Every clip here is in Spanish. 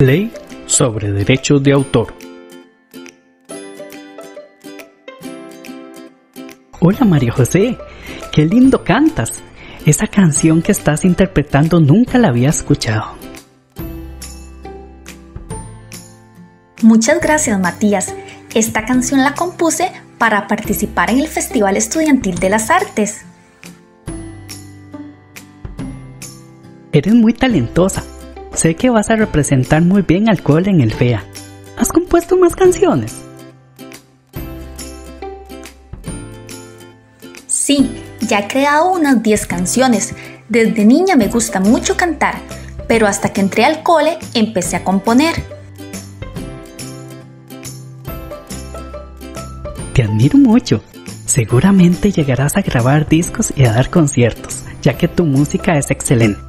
Ley sobre derechos de autor. Hola María José, qué lindo cantas. Esa canción que estás interpretando nunca la había escuchado. Muchas gracias Matías. Esta canción la compuse para participar en el Festival Estudiantil de las Artes. Eres muy talentosa. Sé que vas a representar muy bien al cole en el FEA. ¿Has compuesto más canciones? Sí, ya he creado unas 10 canciones. Desde niña me gusta mucho cantar, pero hasta que entré al cole empecé a componer. Te admiro mucho. Seguramente llegarás a grabar discos y a dar conciertos, ya que tu música es excelente.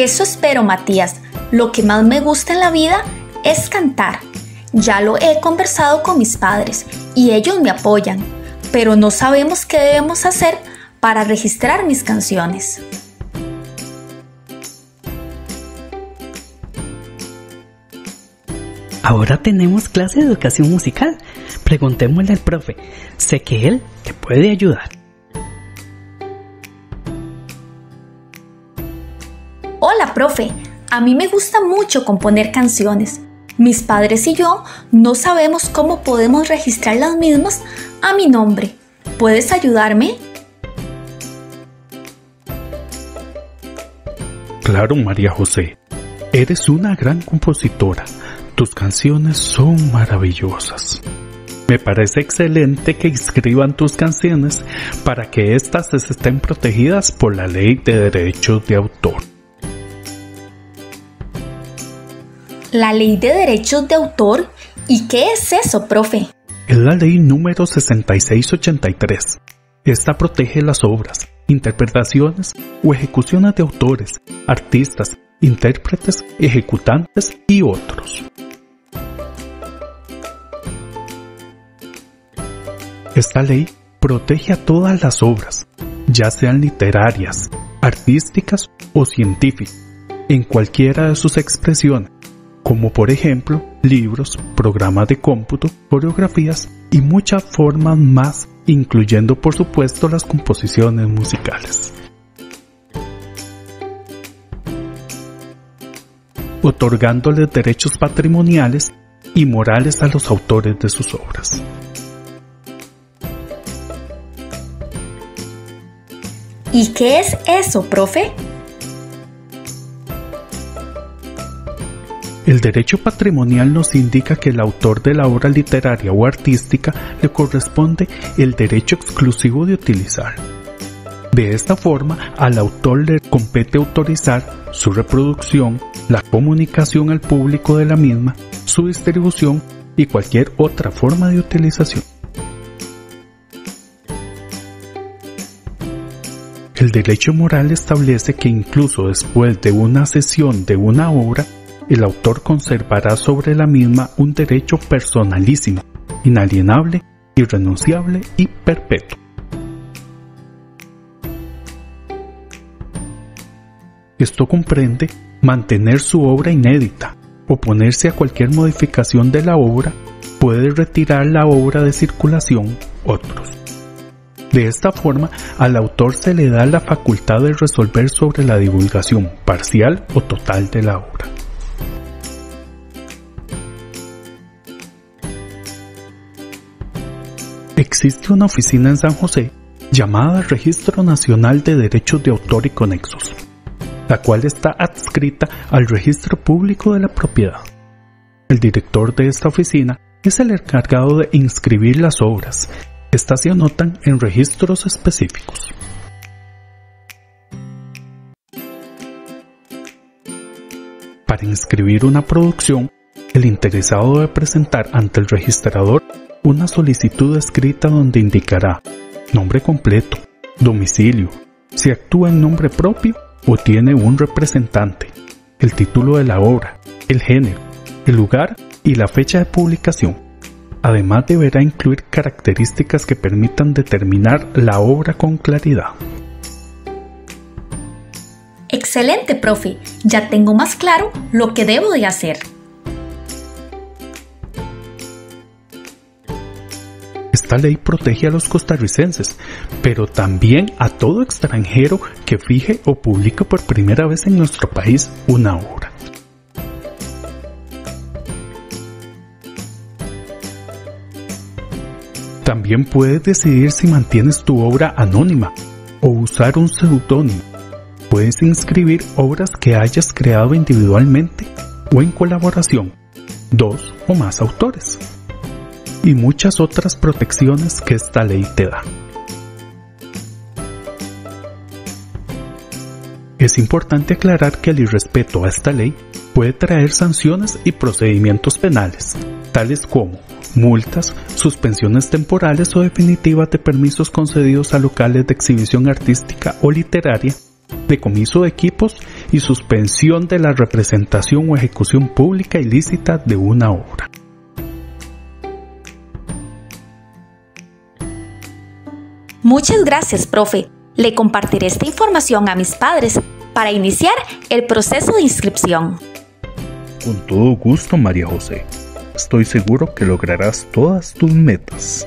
Eso espero, Matías. Lo que más me gusta en la vida es cantar. Ya lo he conversado con mis padres y ellos me apoyan, pero no sabemos qué debemos hacer para registrar mis canciones. Ahora tenemos clase de educación musical. Preguntémosle al profe. Sé que él te puede ayudar. Profe. A mí me gusta mucho componer canciones. Mis padres y yo no sabemos cómo podemos registrar las mismas a mi nombre. ¿Puedes ayudarme? Claro, María José. Eres una gran compositora. Tus canciones son maravillosas. Me parece excelente que inscriban tus canciones para que éstas estén protegidas por la ley de derechos de autor. ¿La ley de derechos de autor? ¿Y qué es eso, profe? Es la ley número 6683. Esta protege las obras, interpretaciones o ejecuciones de autores, artistas, intérpretes, ejecutantes y otros. Esta ley protege a todas las obras, ya sean literarias, artísticas o científicas, en cualquiera de sus expresiones, como por ejemplo libros, programas de cómputo, coreografías y muchas formas más, incluyendo por supuesto las composiciones musicales. otorgándoles derechos patrimoniales y morales a los autores de sus obras. ¿Y qué es eso, profe? El derecho patrimonial nos indica que el autor de la obra literaria o artística le corresponde el derecho exclusivo de utilizar. De esta forma, al autor le compete autorizar su reproducción, la comunicación al público de la misma, su distribución y cualquier otra forma de utilización. El derecho moral establece que incluso después de una cesión de una obra, el autor conservará sobre la misma un derecho personalísimo, inalienable, irrenunciable y perpetuo. Esto comprende mantener su obra inédita, oponerse a cualquier modificación de la obra, puede retirar la obra de circulación otros. De esta forma, al autor se le da la facultad de resolver sobre la divulgación parcial o total de la obra. Existe una oficina en San José llamada Registro Nacional de Derechos de Autor y Conexos, la cual está adscrita al registro público de la propiedad. El director de esta oficina es el encargado de inscribir las obras. Estas se anotan en registros específicos. Para inscribir una producción, el interesado debe presentar ante el registrador una solicitud escrita donde indicará nombre completo, domicilio, si actúa en nombre propio o tiene un representante, el título de la obra, el género, el lugar y la fecha de publicación. Además deberá incluir características que permitan determinar la obra con claridad. Excelente, profe. Ya tengo más claro lo que debo de hacer. Esta ley protege a los costarricenses, pero también a todo extranjero que fije o publique por primera vez en nuestro país una obra. También puedes decidir si mantienes tu obra anónima o usar un seudónimo. Puedes inscribir obras que hayas creado individualmente o en colaboración, dos o más autores, y muchas otras protecciones que esta ley te da. Es importante aclarar que el irrespeto a esta ley puede traer sanciones y procedimientos penales, tales como multas, suspensiones temporales o definitivas de permisos concedidos a locales de exhibición artística o literaria, decomiso de equipos y suspensión de la representación o ejecución pública ilícita de una obra. Muchas gracias, profe. Le compartiré esta información a mis padres para iniciar el proceso de inscripción. Con todo gusto, María José. Estoy seguro que lograrás todas tus metas.